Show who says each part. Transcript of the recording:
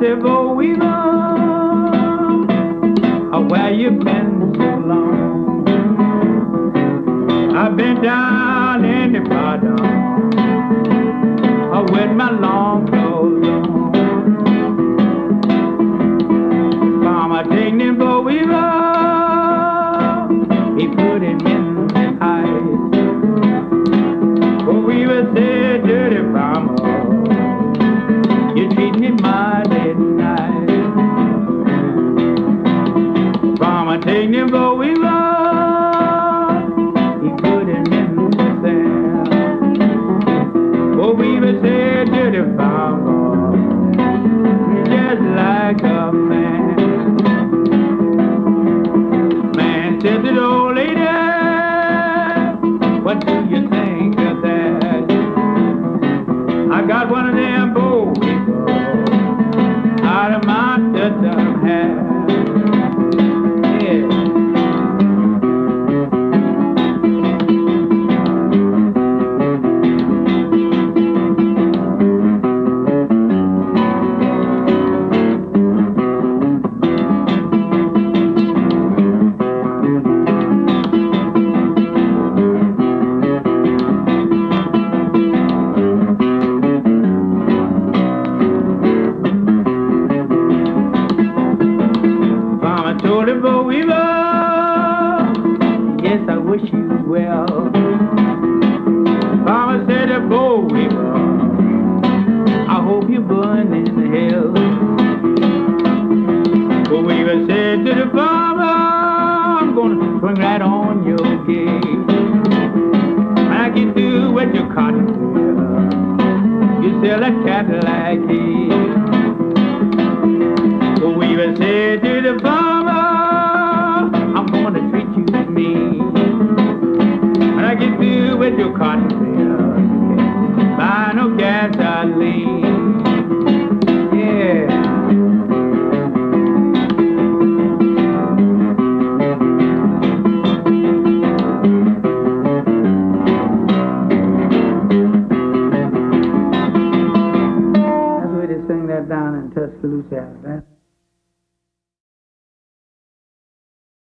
Speaker 1: said, Boll Weevil, oh, where you been so long? I've been down in the bottom oh, with my long clothes on. Mama, take me, Boll Weevil, he Mama, take me, Boll Weevil, he put him in the sand. Boll Weevil said, dirty mama, just like a man. Man said to the old lady, what do you think of that? I got one of them bow out of my Dutton hat. Wish you well. Mama said, to Boll Weevil, I hope you burn in hell. Boll Weevil said to the farmer, I'm gonna swing right on your gate. When I get through with your cotton, you sell a Cadillac here. In Tuscaloosa, Alabama.